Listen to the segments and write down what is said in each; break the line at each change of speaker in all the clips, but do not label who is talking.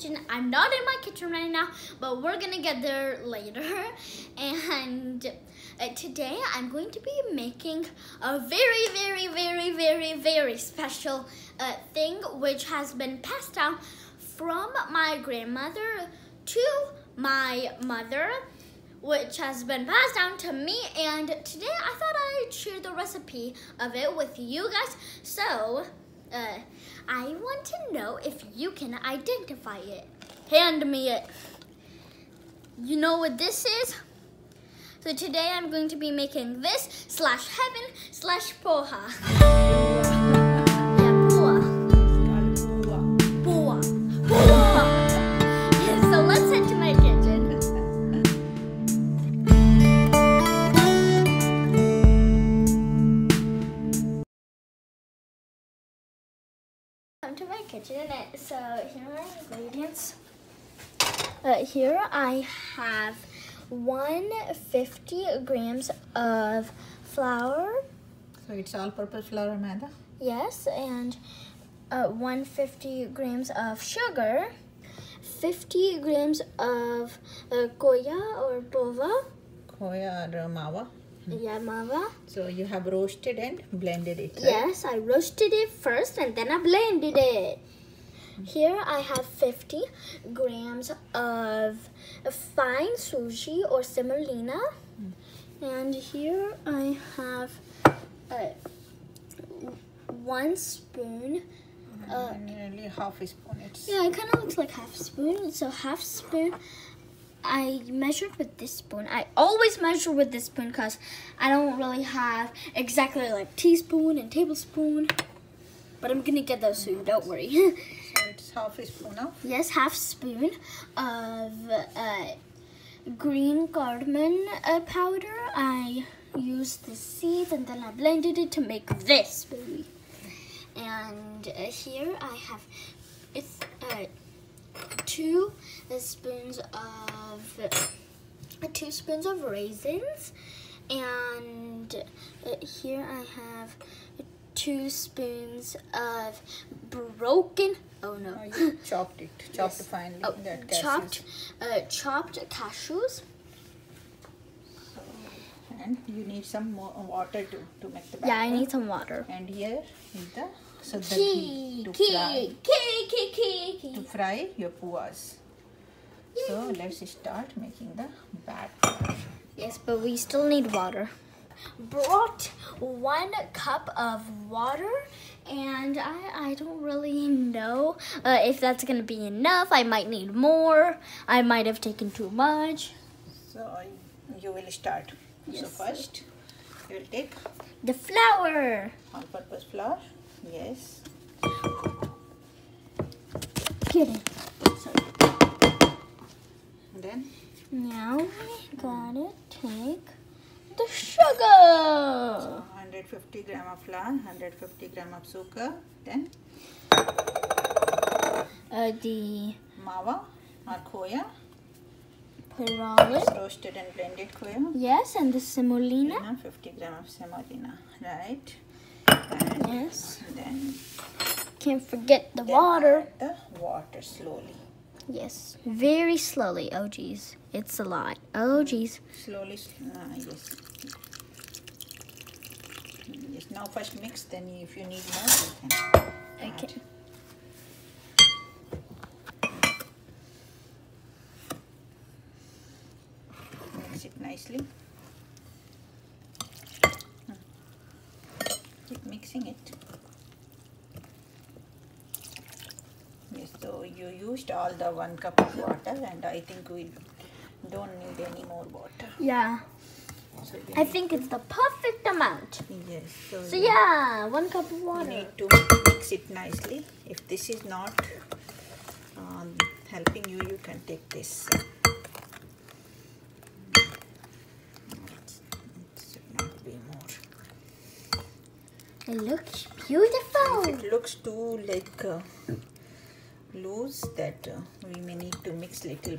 kitchen. I'm not in my kitchen right now, but we're gonna get there later. And uh, today I'm going to be making a very, very, very, very, very special uh, thing which has been passed down from my grandmother to my mother which has been passed down to me and today I thought I'd share the recipe of it with you guys so uh, I want to know if you can identify it. Hand me it. You know what this is? So today I'm going to be making this slash heaven slash pua my kitchen so here are my ingredients. Uh, here I have 150 grams of flour,
So it's all-purpose flour, Amanda.
yes, and uh, 150 grams of sugar, 50 grams of uh, khoya or bova,
Khoya or mawa.
yamava.
So you have roasted and blended it. right?
Yes, I roasted it first and then I blended it. Here I have 50 grams of fine suji or semolina. And here I have uh, one spoon. Uh,
nearly half a spoon. It's
yeah, it kind of looks like half a spoon. So half spoon. I measured with this spoon. I always measure with this spoon because I don't really have exactly like teaspoon and tablespoon. But I'm gonna get those soon. Don't worry.
half a spoon of
yes, half spoon of uh, green cardamom uh, powder. I used the seeds and then I blended it to make this baby. And uh, here I have it's uh, two spoons of uh, two spoons of raisins, and uh, here I have two spoons of broken. Oh no.
Oh, you chopped it, chopped
Yes.
finely.
Oh,
that
chopped, uh, chopped cashews.
And you need some more water to, to make the batter.
Yeah, I need some water.
And here is the so the
Key,
ghee to
key,
fry
key, key, key,
to fry your puas. So let's start making the batter.
Yes, but we still need water. Brought one cup of water, and I, I don't really know uh, if that's gonna be enough. I might need more. I might have taken too much.
So you will start. So first you will take
The flour.
all-purpose flour. Yes.
Get it. Sorry.
Then
Now we gotta take the sugar.
150 gram of flour, 150 gram of sugar, then
Uh, the
mawa or khoya,
put it all in.
roasted and blended khoya,
Yes, and the semolina.
Then 50 gram of semolina, right? And
Yes.
then,
Can't forget the water.
the water slowly.
Yes, very slowly. Oh, geez. It's a lot. Oh, geez.
Slowly, uh, yes. Yes, now first mix, then if you need more, you can add.
Okay.
Mix it nicely. Keep mixing it. Yes, so you used all the one cup of water and I think we don't need any more water.
Yeah,
So
I think it's the perfect amount.
Yes, so,
So, yeah, one cup of
you
water.
need to mix it nicely. If this is not um, helping you, you can take this. It should not be more.
It looks
If
beautiful.
it looks too like uh, loose, that uh, we may need to mix little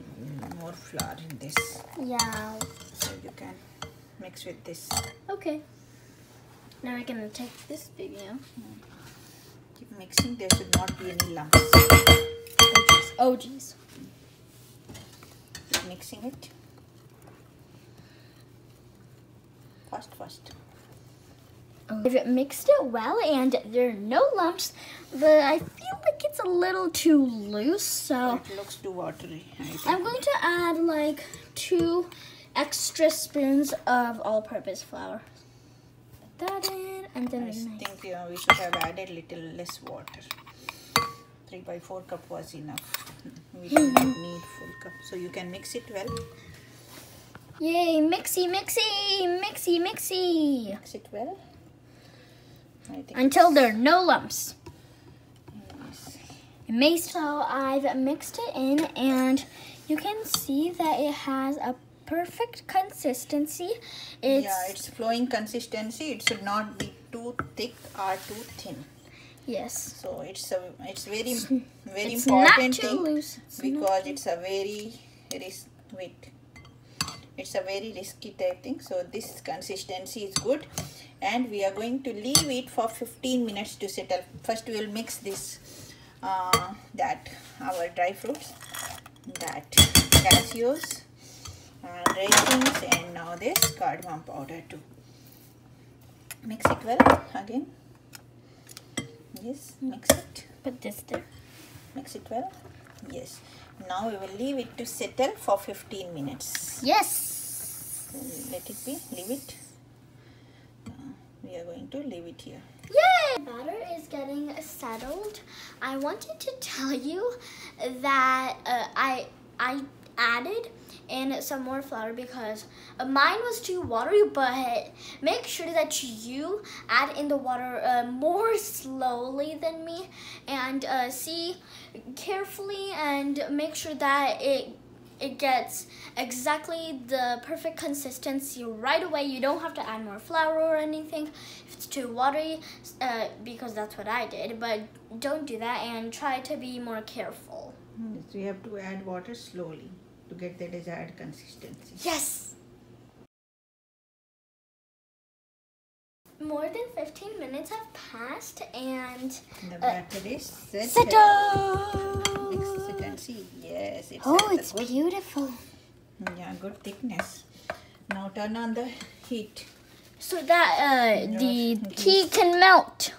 more flour in this.
Yeah,
So you can mix with this.
okay. Now we're gonna take this big out.
Keep mixing. There should not be any lumps.
jeez. Oh jeez.
Oh, Keep mixing it. Fast, fast.
Oh, if it mixed it well and there are no lumps, but I feel like it's a little too loose, so
It looks too watery.
I'm going to add like two extra spoons of all-purpose flour. Put that in, and then
I think uh, we should have added little less water. Three by four cup was enough. We do not need full cup, so you can mix it well.
Yay! Mixy, mixy, mixy, mixy.
Mix it well. I think
Until there are no lumps.
yes.
May so I've mixed it in, and you can see that it has a perfect consistency. It's,
yeah, it's flowing consistency. It should not be too thick or too thin.
yes.
So it's a it's very very
It's
important thing
loose.
Because it's a very risk wait. It's a very risky type thing. So this consistency is good, and we are going to leave it for 15 minutes to settle. First we will mix this uh, that our dry fruits, that cashews, and raisins, and now this cardamom powder too. Mix it well again. Yes, mix it.
Put this there.
Mix it well. Yes. Now we will leave it to settle for 15 minutes.
Yes.
Let it be. Leave it. Uh, we are going to leave it here.
Yay! Batter is getting settled. I wanted to tell you that uh, I I added in some more flour because mine was too watery. But make sure that you add in the water uh, more slowly than me, and uh, see carefully and make sure that it it gets exactly the perfect consistency right away. You don't have to add more flour or anything if it's too watery, uh, because that's what I did. But don't do that and try to be more careful.
We have to add water slowly to get the desired consistency.
Yes! More than 15 minutes have passed and
The batter is set.
settle!
Mix it. Yes, it's
Oh, it's
good,
beautiful.
yeah, good thickness. Now turn on the heat.
So that uh, the
it
tea can melt.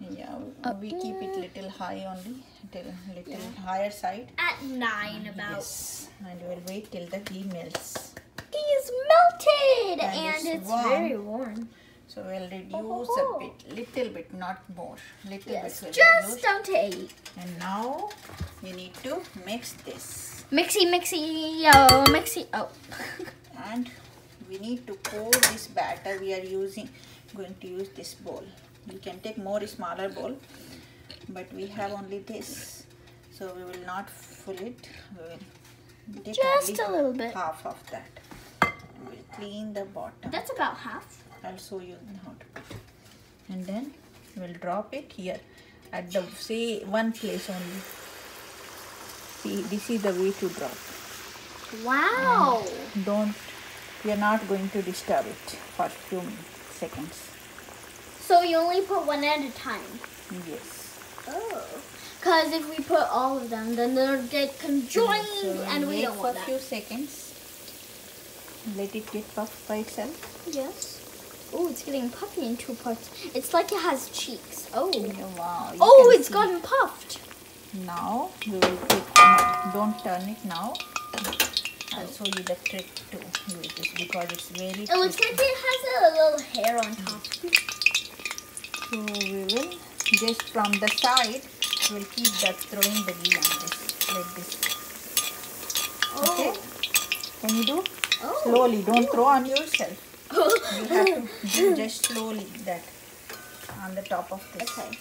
Yeah,
Uh,
we keep it little high only, little, little higher side.
At nine about.
Yes, and we'll wait till the tea melts.
Tea is melted
And
and,
it's
it's,
warm.
very warm.
So we'll reduce
Oh.
a bit, little bit, not more. Little
Yes,
bit.
Just
reduce.
don't take.
And now we need to mix this,
Mixy, mixy, oh, mixy, oh.
and we need to pour this batter. We are using, going to use this bowl. You can take more smaller bowl, but we have only this, so we will not fill it. We will
Just a little bit.
half of that. We'll clean the bottom.
That's about half.
I'll show you how to put. it And then we'll drop it here at the say one place only. See, this is the way to drop.
Wow.
Don't. We are not going to disturb it for few seconds.
So you only put one at a time.
Yes.
Oh. Because if we put all of them, then they'll get conjoined,
So
and we don't want that.
for a few seconds. Let it get puffed by itself.
Yes. Oh, it's getting puffy in two parts. It's like it has cheeks. Oh.
Yeah, wow. you
Oh, it's
see.
gotten puffed.
Now we will take. No, don't turn it now. I'll show you the trick to use this because it's very.
It looks like it has a little hair on top.
So we will just from the side, we'll keep that throwing the ghee on this like this. Okay. Oh. Can you do?
Oh.
Slowly, don't throw on yourself. You have to do just slowly that on the top of this.
Okay.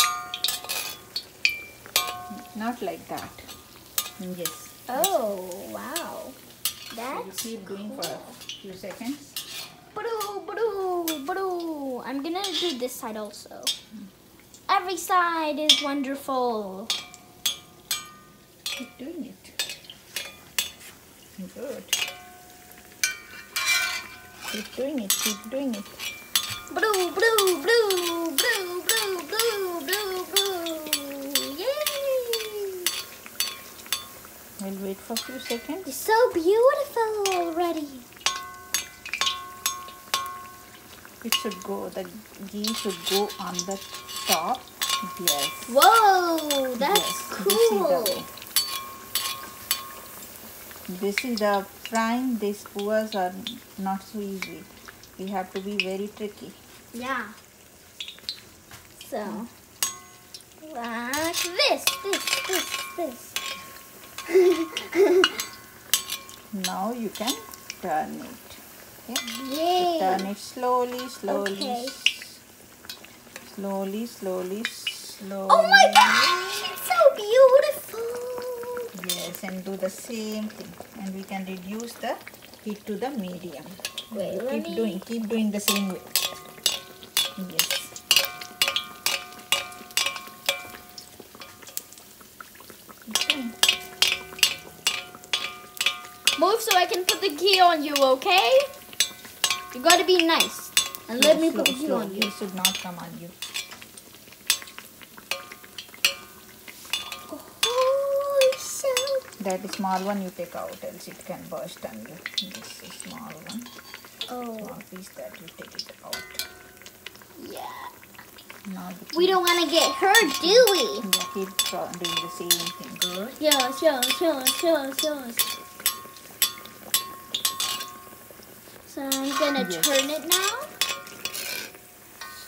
Not like that. Yes.
Oh, wow.
that's So you keep doing for a few seconds.
Badoo, badoo, badoo. I'm gonna do this side also. Hmm. Every side is wonderful.
Keep doing it. Good. Keep doing it. Keep doing it.
Badoo, badoo, badoo, badoo, badoo, badoo, badoo, badoo. Yay!
And wait for a few seconds.
It's so beautiful already.
It should go, the ghee should go on the top. Yes.
Whoa, that's
Yes,
cool.
This is, the, this is the frying. These puas are not so easy. We have to be very tricky.
Yeah. So, like this, this, this, this.
Now you can turn it. Okay.
Yay.
Turn it slowly, slowly,
Okay.
Slowly, slowly, slowly.
Oh my gosh, it's so beautiful.
Yes, and do the same thing. And we can reduce the heat to the medium.
Wait,
keep
me-
doing, keep doing the same way. Yes. Okay.
Move so I can put the ghee on you, okay? You gotta be nice. And let me
slow,
put the ghee
slow.
on you.
He should not come on you.
Oh, so
That small one you take out, else it can burst on you. This is small one.
Oh,
Small piece that you take it out.
yeah.
Now
We don't want to get hurt, do we?
Yeah, keep doing the same thing. Good.
Yes, yes, yes, yes, yes. So I'm gonna
Yes.
turn it now.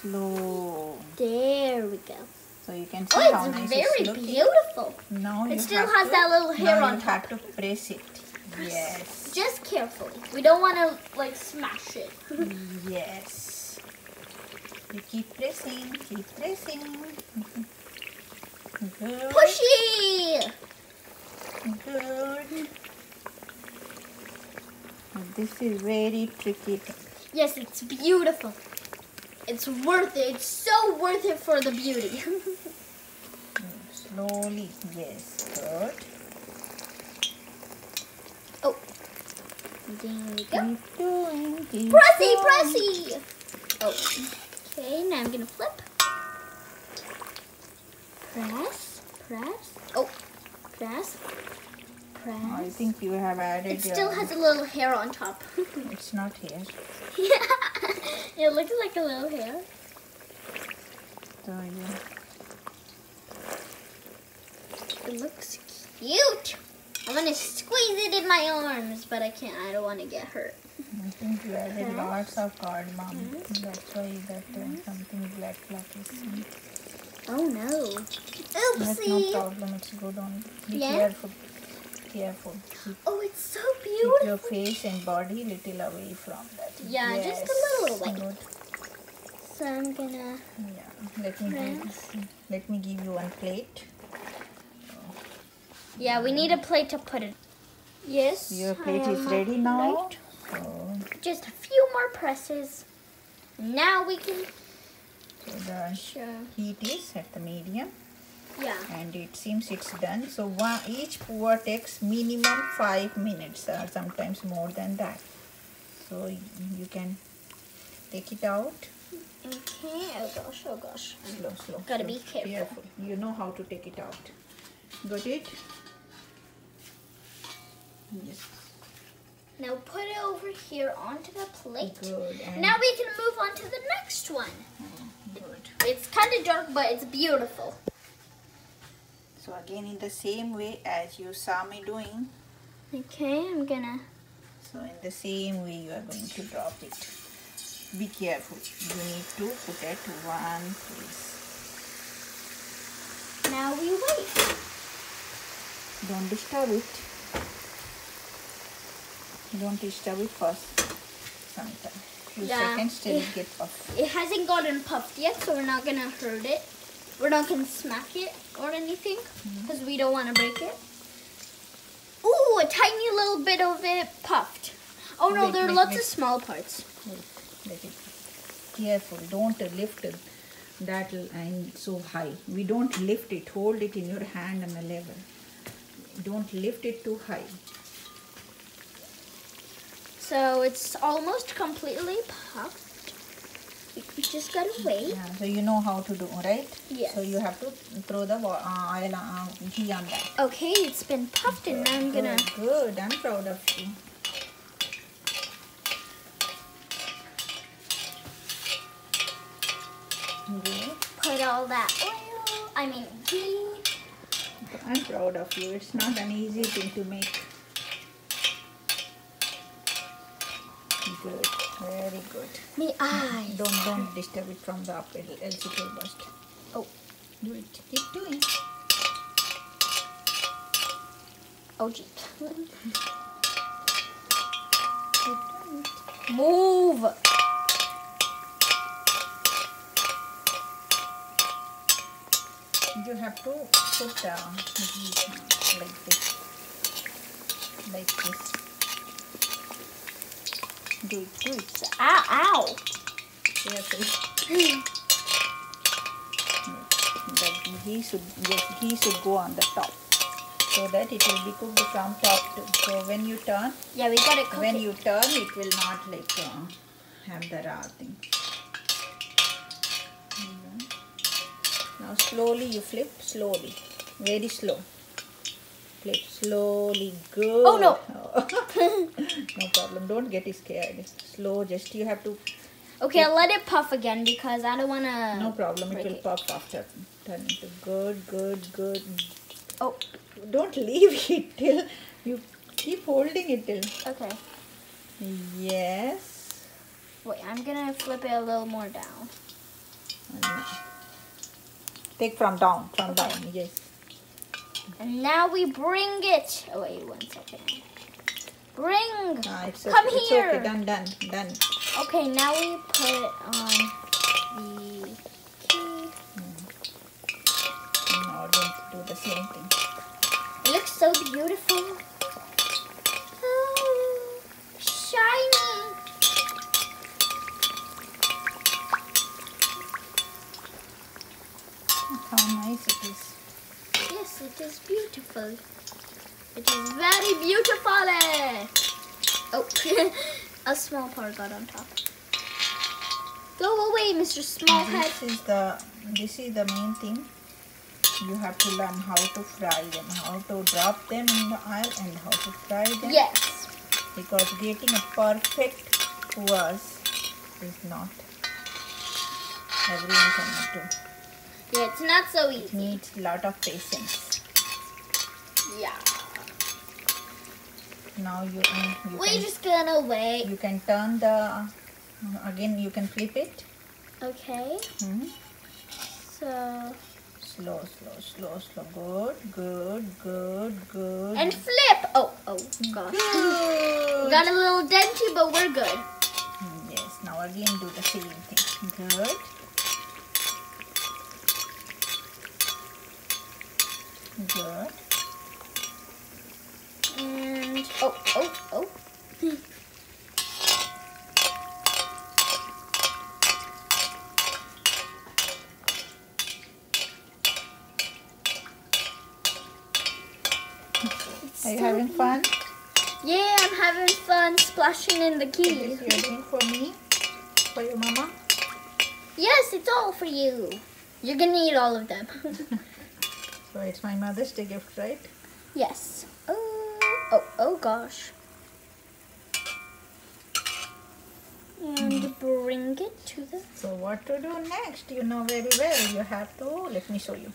Slow.
There we go.
So you can see
Oh,
how
it's
nice
very
it's
beautiful.
Now
It
you
still has
to-
that little hair
now
on
you
top.
have to press it. Yes.
Just carefully. We don't want to like smash it.
Yes. You keep pressing, keep pressing. Good.
Pushy.
Good. This is very tricky.
Yes, it's beautiful. It's worth it. It's so worth it for the beauty.
Slowly, yes. Good.
oh. There we go.
Keep doing. Keep
Pressy, pressy. Oh. Okay, now I'm gonna flip. Press, press. Oh, press, press.
I think you have added.
it still
uh,
has a little hair on top.
It's not here.
yeah, it looks like a little hair.
So you.
It looks cute. I'm gonna squeeze it in my arms, but I can't. I don't want to get hurt.
I think you added
Press.
lots of cardamom. That's why that uh, something black black is seen.
Oh no!
That's no
Oopsie!
problem. It's good on. Be
Yeah?
careful. Careful. Keep,
Oh, it's so beautiful.
keep your face and body little away from that.
Yeah, just a little away.
Good.
So I'm gonna.
Yeah. Let me give, let me give you one plate.
Yeah, we need a plate to put it. Yes.
Your plate is
um,
ready now.
Just a few more presses. Now we can.
so the
Sure.
heat is at the medium.
Yeah.
and it seems it's done so one, each pour takes minimum five minutes or sometimes more than that so you can take it out
Okay. Oh gosh. Oh gosh.
slow slow
Gotta
slow,
be careful.
you know how to take it out got it yes
Now put it over here onto the plate.
good and
Now we can move on to the next one.
Oh, good
It's kind of dark, but it's beautiful.
So again in the same way as you saw me doing
Okay, I'm gonna.
so in the same way you are going to drop it be careful you need to put it one place
Now we wait.
Don't disturb it. Don't disturb it first. Sometime. Few
Yeah.
seconds till
Yeah.
it get puff.
It hasn't gotten puffed yet, so we're not gonna hurt it. We're not gonna smack it or anything mm-hmm. because we don't want to break it. Ooh, a tiny little bit of it puffed. Oh no,
Wait,
there are
wait,
lots
wait.
of small parts.
Careful. Don't lift it that so high. We don't lift it. Hold it in your hand on the level. Don't lift it too high.
So it's almost completely puffed. We, just gotta wait.
Yeah, so you know how to do, right?
Yes.
So you have to throw the uh, oil, uh, ghee on that.
Okay, it's been puffed and now I'm gonna.
Good, good. I'm proud of you. Good.
put all that oil, I mean ghee.
I'm proud of you. It's not an easy thing to make. Good, very good.
Me eyes.
Mm, don't don't disturb it from the up, else it will burst.
Oh.
Do it. Keep doing.
Oh gee.
Keep doing it.
Move.
You have to put down like this, like this. Do it, do it.
Ow, ow.
Ghee should yes, ghee should go on the top, so that it will be cooked from top to. So when you turn,
Yeah, we gotta cook
when
it.
you turn, it will not like uh, have the raw thing. Now slowly you flip, slowly, very slow. Flip slowly, good.
Oh, no.
no problem. Don't get scared. Slow. Just you have to.
Okay, I'll let it puff again because I don't wanna.
No problem. It will
it.
pop after. Turn into good, good, good.
Oh,
Don't leave it till you keep holding it till.
okay.
Yes.
Wait, I'm gonna flip it a little more down.
Take from down, from
Okay.
down, yes.
And now we bring it. Oh wait, one second. Bring.
It's
Come.
It's
here.
okay. Done, done, done.
Okay, now we put on the ghee. Mm-hmm.
No, don't do the same thing.
It looks so beautiful. Oh, shiny.
How nice it is.
Yes, it is beautiful. It is very beautiful. eh? Oh, a small part got on top. Go away, Mr. Smallhead.
This is the this is the main thing. You have to learn how to fry them, how to drop them in the oil, and how to fry them.
Yes.
Because getting a perfect was is not everyone cannot do.
Yeah, it's not so easy.
It needs a lot of patience.
Yeah.
Now you you
We're
can
just gonna wait.
you can turn the again you can flip it.
Okay.
Hmm.
So
Slow, slow, slow, slow. Good, good, good, good.
and flip. Oh, oh gosh.
good.
Got a little denty, but we're good.
Hmm, Yes. Now again do the same thing. Good. Good.
And oh, oh.
Are you having fun?
Yeah, I'm having fun splashing in the
This
ghee.
you're doing for me, for your mama.
Yes, it's all for you. You're gonna eat all of them.
So it's my Mother's Day gift, right?
yes. Oh, oh, gosh. And bring it to the.
So what to do next? You know very well. You have to. Let me show you.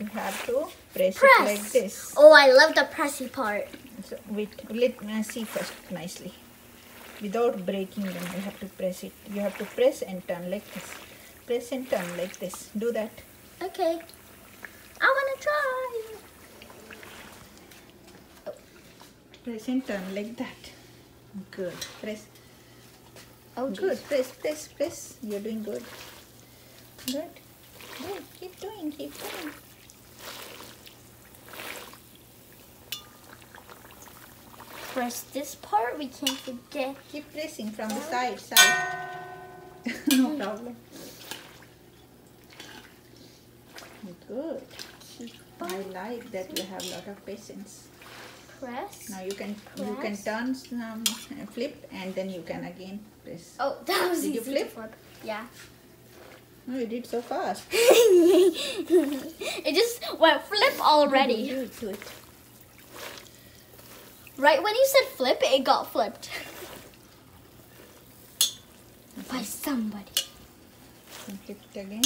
You have to press, it like this.
Oh, I love the pressy part.
So wait, let me see first nicely. Without breaking them, you have to press it. You have to press and turn like this. Press and turn like this. Do that.
Okay. I wanna try.
Press and turn like that. Good. Press.
Oh,
Good. Press, press, press. You're doing good. Good. Good. Keep doing. Keep doing.
Press this part. We can't forget.
Keep pressing from the side. Side. no mm. problem. Good. I like that you have a lot of patience.
Press.
Now you can you can turn some uh, flip and then you can again press.
Oh, that was
Did
easy
you flip?
Yeah.
Oh, you did so fast.
it just went flip already.
Do it, do it.
Right when you said flip, it got flipped. By somebody.
And flip it again.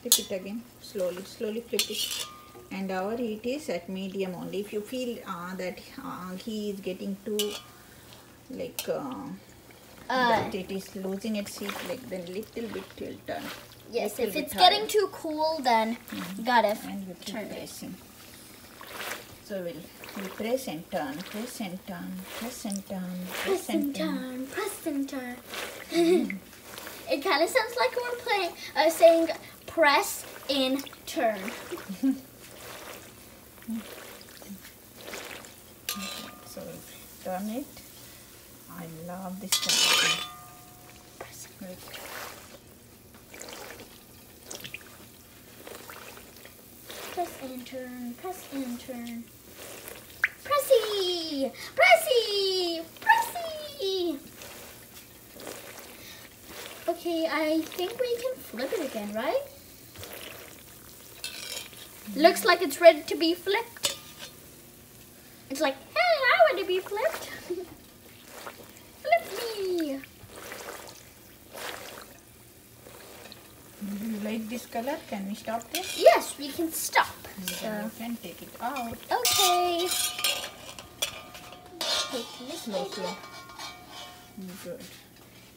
Flip it again. Slowly, slowly flip it. And our heat is at medium only. If you feel uh, that uh, he is getting too like uh,
Uh,
that it is losing its heat, like then little bit will turn.
yes,
little
if it's getting too cool, then you gotta
and we keep
turn it.
pressing. So we'll, we'll press and turn, press and turn, press and turn,
Press and turn, press and turn. it kind of sounds like we're playing, uh, saying press in turn.
So turn it. I love this kind
Press
thing.
Press and turn, press and turn. Pressy! Pressy! Pressy! Okay, I think we can flip it again, right? Looks like it's ready to be flipped. It's like, hey, I want to be flipped. Flip me.
Do you like this color? Can we stop this?
Yes, we can stop.
Then
So,
you can take it out.
okay. Take this
Slow, slow. Mm, good.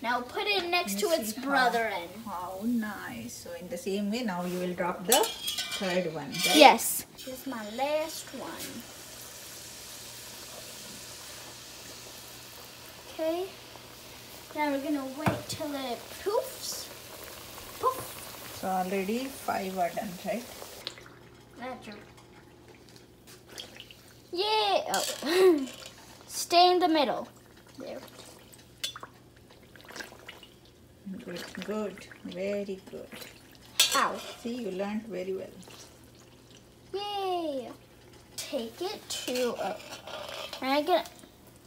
Now put it next to its
brother how-
brethren.
How nice. So in the same way, now you will drop the third one. Right?
Yes. This is my last one. Okay. Now we're gonna wait till it poofs. Poof.
So already five are done, right?
That's your. Yeah. Oh. Stay in the middle. There.
Good, good, very good.
Ow.
See, you learned very well.
Yay. Take it to. Uh, I'm gonna.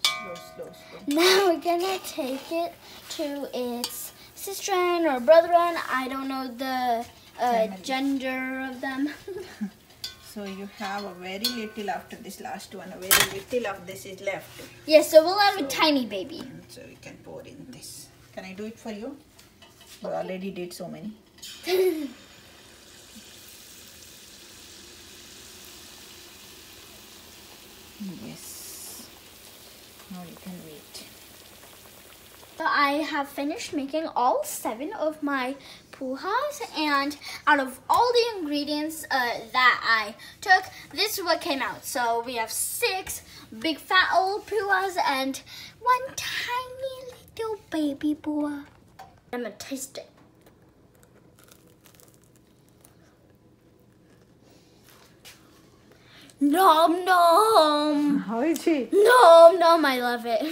Slow, slow, slow.
Now we're gonna take it to its sister or brother. I don't know the uh, gender of them.
So you have a very little after this last one. A very little of this is left.
yes, so we'll have a tiny baby.
So we can pour in this. Can I do it for you? You already did so many. Yes. Now you can wait.
So I have finished making all seven of my puas, and out of all the ingredients uh, that I took, this is what came out. So we have six big fat old puas and one tiny little baby pua. I'm gonna taste it. Nom nom.
How is it?
Nom nom, I love it.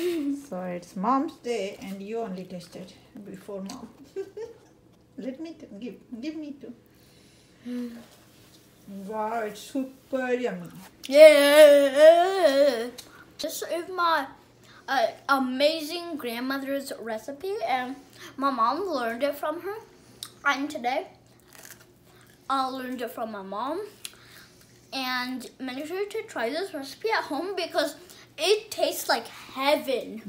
So it's mom's day and you only tasted before mom. Let me give give me two. Wow, it's super yummy.
Yeah. This is my uh, amazing grandmother's recipe, and my mom learned it from her. And today, I learned it from my mom. And make sure to try this recipe at home because it tastes like heaven.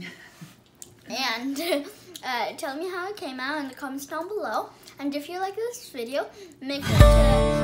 and uh, tell me how it came out in the comments down below. And if you like this video, make sure to